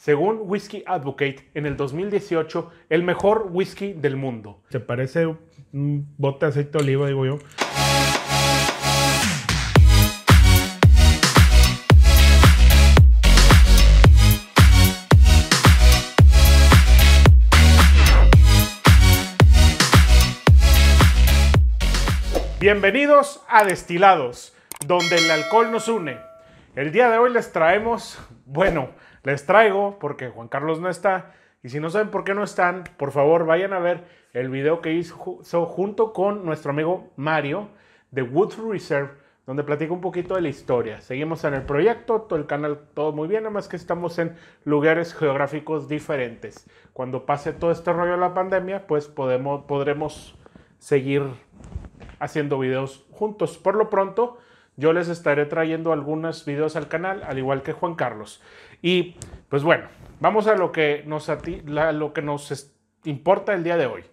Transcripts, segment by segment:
según Whisky Advocate, en el 2018, el mejor whisky del mundo. Se parece un bote de aceite de oliva, digo yo. Bienvenidos a Destilados, donde el alcohol nos une. El día de hoy les traemos, bueno, les traigo porque Juan Carlos no está. Y si no saben por qué no están, por favor vayan a ver el video que hizo junto con nuestro amigo Mario de Woodford Reserve, donde platica un poquito de la historia. Seguimos en el proyecto, todo el canal, todo muy bien, además que estamos en lugares geográficos diferentes. Cuando pase todo este rollo de la pandemia, pues podemos, podremos seguir haciendo videos juntos. Por lo pronto, yo les estaré trayendo algunos videos al canal, al igual que Juan Carlos. Y pues bueno, vamos a lo que nos, lo que nos importa el día de hoy.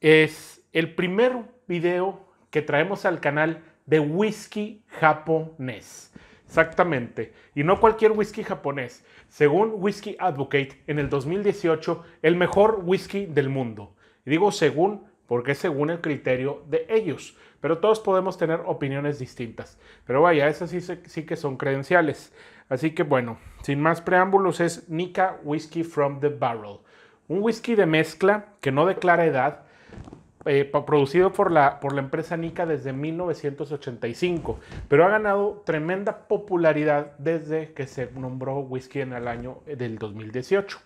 Es el primer video que traemos al canal de whisky japonés. Exactamente. Y no cualquier whisky japonés. Según Whisky Advocate, en el 2018, el mejor whisky del mundo. Y digo según porque es según el criterio de ellos. Pero todos podemos tener opiniones distintas. Pero vaya, esas sí, sí que son credenciales. Así que bueno, sin más preámbulos, es Nika Whiskey from the Barrel. Un whisky de mezcla que no declara edad, eh, producido por la, por la empresa Nika desde 1985, pero ha ganado tremenda popularidad desde que se nombró whisky en el año del 2018.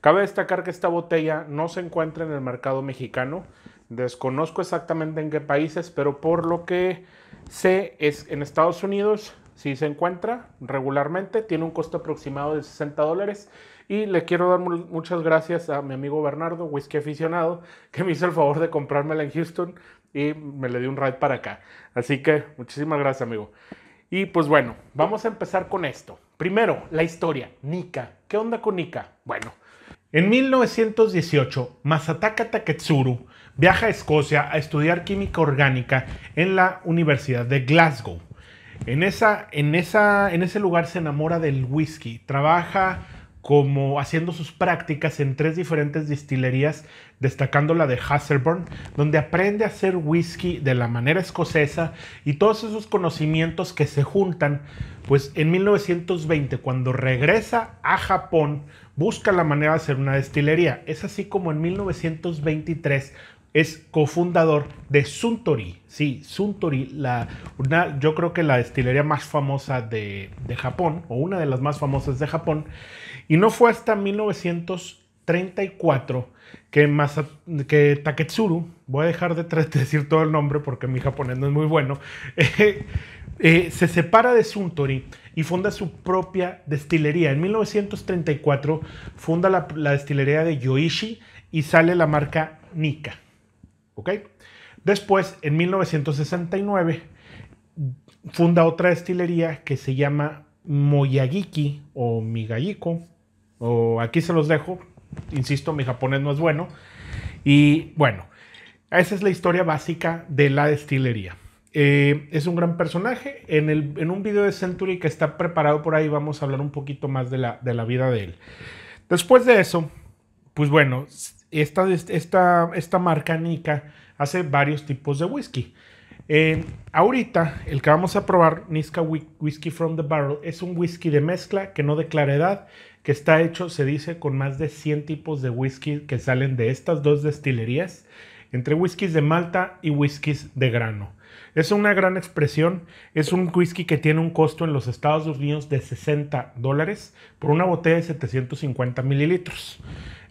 Cabe destacar que esta botella no se encuentra en el mercado mexicano, Desconozco exactamente en qué países, pero por lo que sé es en Estados Unidos, si se encuentra regularmente, tiene un costo aproximado de 60 dólares. Y le quiero dar muchas gracias a mi amigo Bernardo, whisky aficionado, que me hizo el favor de comprármela en Houston y me le dio un ride para acá. Así que muchísimas gracias, amigo. Y pues bueno, vamos a empezar con esto. Primero, la historia. Nika. ¿Qué onda con Nika? Bueno, en 1918, Masataka Taketsuru viaja a Escocia a estudiar química orgánica en la Universidad de Glasgow. En, esa, en, esa, en ese lugar se enamora del whisky, trabaja como haciendo sus prácticas en tres diferentes destilerías, destacando la de Hasselburn, donde aprende a hacer whisky de la manera escocesa y todos esos conocimientos que se juntan, pues en 1920, cuando regresa a Japón, busca la manera de hacer una destilería. Es así como en 1923 es cofundador de Suntory. Sí, Suntory, la, una, yo creo que la destilería más famosa de, Japón, o una de las más famosas de Japón. Y no fue hasta 1934 que, que Taketsuru, voy a dejar de, decir todo el nombre porque mi japonés no es muy bueno, eh, se separa de Suntory y funda su propia destilería. En 1934 funda la, la destilería de Yoichi y sale la marca Nika. ¿Ok? Después, en 1969, funda otra destilería que se llama Moyagiki o Migayiko, o aquí se los dejo, insisto, mi japonés no es bueno. Y bueno, esa es la historia básica de la destilería. Eh, es un gran personaje. En, el, en, un video de Century que está preparado por ahí vamos a hablar un poquito más de la, de la vida de él. Después de eso, pues bueno, esta, marca Nika hace varios tipos de whisky. ahorita, el que vamos a probar, Niska Whisky from the Barrel, es un whisky de mezcla que no declara edad, que está hecho, se dice, con más de 100 tipos de whisky que salen de estas dos destilerías, entre whiskies de malta y whiskies de grano. Es una gran expresión, es un whisky que tiene un costo en los Estados Unidos de 60 dólares por una botella de 750 mililitros.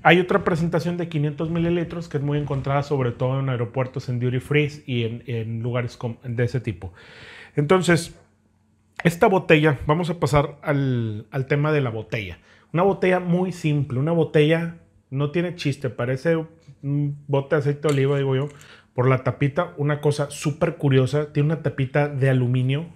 Hay otra presentación de 500 mililitros que es muy encontrada sobre todo en aeropuertos, en duty free y en, lugares de ese tipo. Entonces, esta botella, vamos a pasar al, tema de la botella. Una botella muy simple, una botella no tiene chiste, parece un bote de aceite de oliva, digo yo, por la tapita, una cosa súper curiosa, tiene una tapita de aluminio,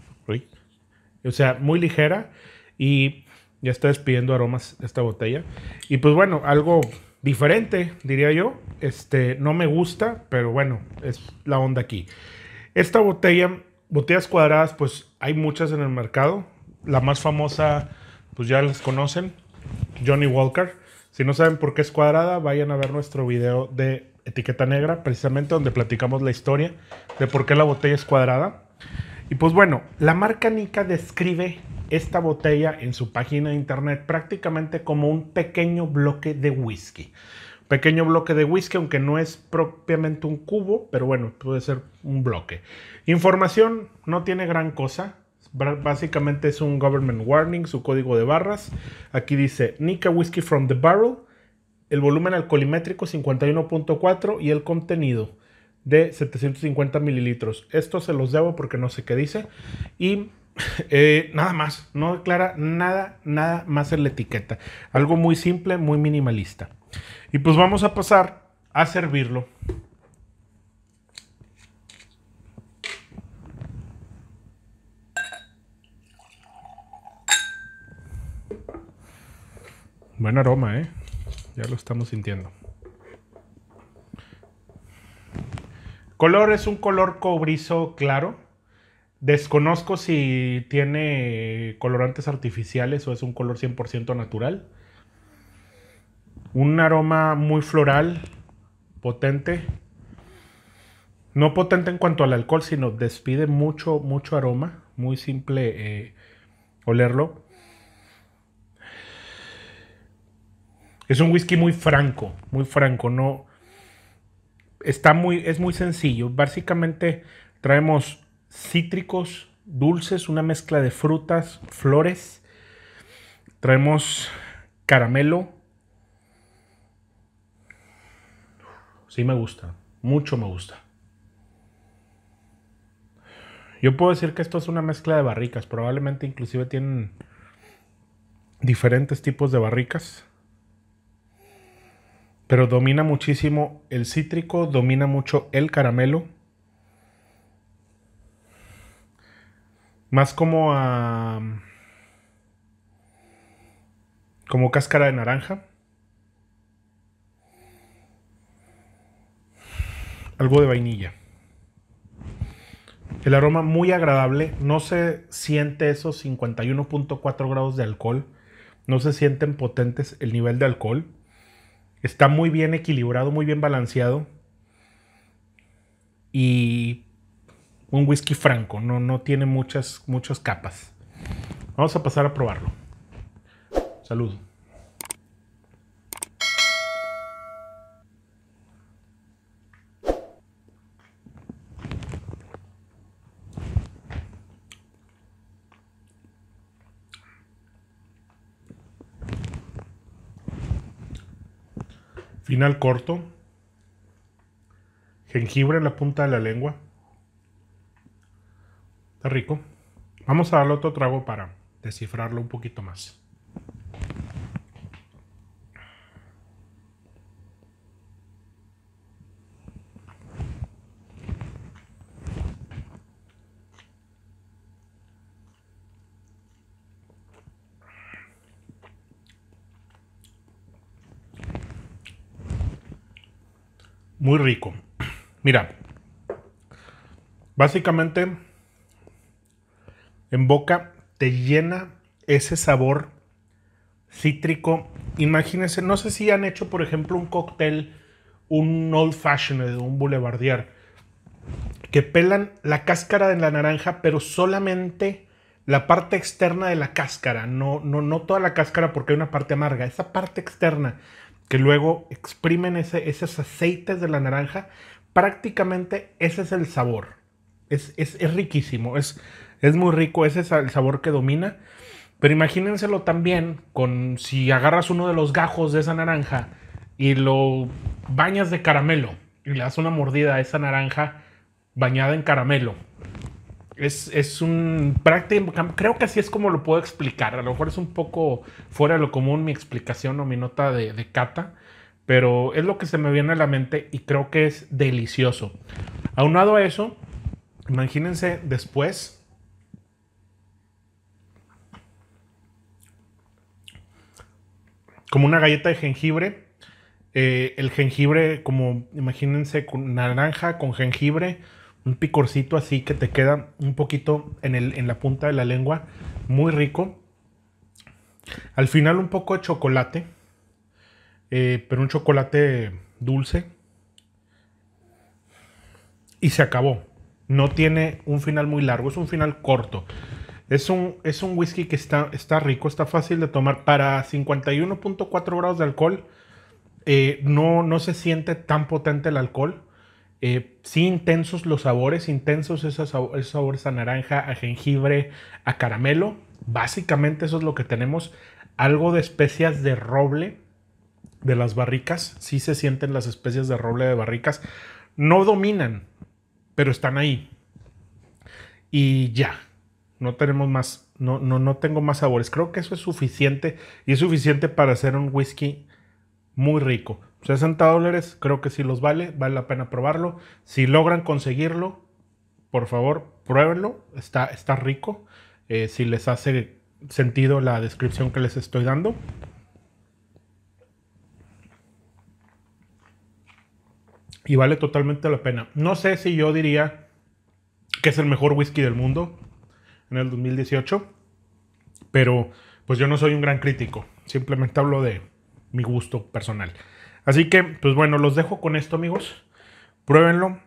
o sea, muy ligera y ya está despidiendo aromas esta botella. Y pues bueno, algo diferente, diría yo. Este, no me gusta, pero bueno, es la onda aquí. Esta botella, botellas cuadradas, pues hay muchas en el mercado. La más famosa, pues ya las conocen. Johnny Walker. Si no saben por qué es cuadrada, vayan a ver nuestro video de etiqueta negra, precisamente donde platicamos la historia de por qué la botella es cuadrada. Y pues bueno, la marca Nika describe esta botella en su página de internet prácticamente como un pequeño bloque de whisky. Pequeño bloque de whisky, aunque no es propiamente un cubo, pero bueno, puede ser un bloque. Información no tiene gran cosa. Básicamente es un government warning, su código de barras. Aquí dice Nika Whiskey from the Barrel. El volumen alcoholimétrico 51.4 y el contenido de 750 mililitros. Esto se los debo porque no sé qué dice. Y eh, nada más, no declara nada, nada más en la etiqueta. Algo muy simple, muy minimalista. Y pues vamos a pasar a servirlo. Buen aroma, ¿eh? Ya lo estamos sintiendo. Color es un color cobrizo claro. Desconozco si tiene colorantes artificiales o es un color 100% natural. Un aroma muy floral, potente. No potente en cuanto al alcohol, sino despide mucho, mucho aroma. Muy simple eh, olerlo. Es un whisky muy franco, muy franco, no está muy es muy sencillo. Básicamente traemos cítricos, dulces, una mezcla de frutas, flores. Traemos caramelo. Sí me gusta, mucho me gusta. Yo puedo decir que esto es una mezcla de barricas, probablemente inclusive tienen diferentes tipos de barricas. Pero domina muchísimo el cítrico, domina mucho el caramelo. Más como a... Como cáscara de naranja. Algo de vainilla. El aroma muy agradable. No se siente esos 51.4 grados de alcohol. No se sienten potentes el nivel de alcohol. Está muy bien equilibrado, muy bien balanceado. Y un whisky franco, no, no tiene muchas, muchas capas. Vamos a pasar a probarlo. Salud. Final corto. Jengibre en la punta de la lengua. Está rico. Vamos a darle otro trago para descifrarlo un poquito más. Muy rico. Mira, básicamente en boca te llena ese sabor cítrico. Imagínense, no sé si han hecho, por ejemplo, un cóctel, un old fashioned, un boulevardier, que pelan la cáscara de la naranja, pero solamente la parte externa de la cáscara, no, no, no toda la cáscara porque hay una parte amarga, esa parte externa que luego exprimen ese, esos aceites de la naranja, prácticamente ese es el sabor. Es, riquísimo, es, es muy rico, ese es el sabor que domina. Pero imagínenselo también con si agarras uno de los gajos de esa naranja y lo bañas de caramelo y le das una mordida a esa naranja bañada en caramelo es, un práctico, creo que así es como lo puedo explicar. A lo mejor es un poco fuera de lo común mi explicación o mi nota de, de cata, pero es lo que se me viene a la mente y creo que es delicioso. Aunado a eso, imagínense después como una galleta de jengibre. Eh, el jengibre, como imagínense, con naranja, con jengibre, un picorcito así que te queda un poquito en, el, en la punta de la lengua, muy rico. Al final un poco de chocolate, eh, pero un chocolate dulce. Y se acabó. No tiene un final muy largo, es un final corto. Es un, es un whisky que está, está rico, está fácil de tomar. Para 51.4 grados de alcohol, eh, no, no se siente tan potente el alcohol. Eh, sí intensos los sabores, intensos esos, esos, sabores a naranja, a jengibre, a caramelo. Básicamente eso es lo que tenemos. Algo de especias de roble de las barricas. Sí se sienten las especias de roble de barricas. No dominan, pero están ahí. Y ya, no tenemos más, no, no, no tengo más sabores. Creo que eso es suficiente y es suficiente para hacer un whisky muy rico. 60 dólares, creo que sí los vale, vale la pena probarlo. Si logran conseguirlo, por favor, pruébenlo, está, está rico. Eh, si les hace sentido la descripción que les estoy dando. y vale totalmente la pena. No sé si yo diría que es el mejor whisky del mundo en el 2018, pero pues yo no soy un gran crítico, simplemente hablo de mi gusto personal. Así que, pues bueno, los dejo con esto, amigos. Pruébenlo.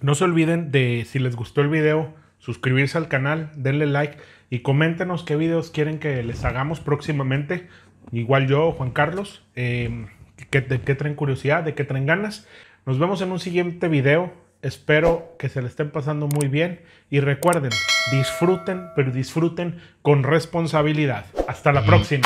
No se olviden de, si les gustó el video, suscribirse al canal, denle like y coméntenos qué videos quieren que les hagamos próximamente. Igual yo, Juan Carlos. Eh, de qué traen curiosidad, de qué traen ganas. Nos vemos en un siguiente video. Espero que se le estén pasando muy bien. Y recuerden, disfruten, pero disfruten con responsabilidad. Hasta la próxima.